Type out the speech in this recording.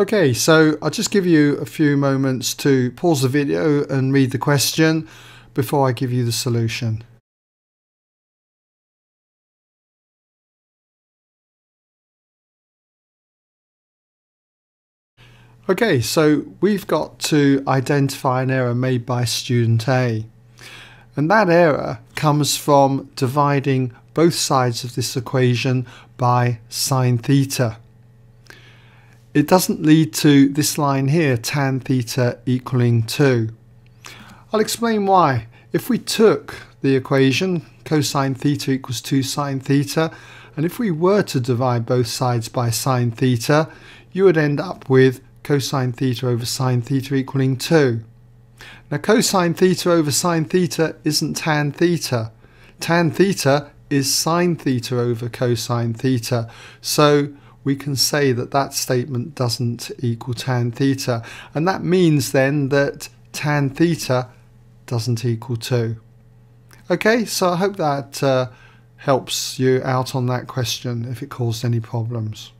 Okay, so I'll just give you a few moments to pause the video and read the question before I give you the solution. Okay, so we've got to identify an error made by student A. And that error comes from dividing both sides of this equation by sine theta it doesn't lead to this line here, tan theta equaling 2. I'll explain why. If we took the equation cosine theta equals 2 sine theta, and if we were to divide both sides by sine theta, you would end up with cosine theta over sine theta equaling 2. Now cosine theta over sine theta isn't tan theta. Tan theta is sine theta over cosine theta. So we can say that that statement doesn't equal tan theta. And that means then that tan theta doesn't equal 2. Okay, so I hope that uh, helps you out on that question if it caused any problems.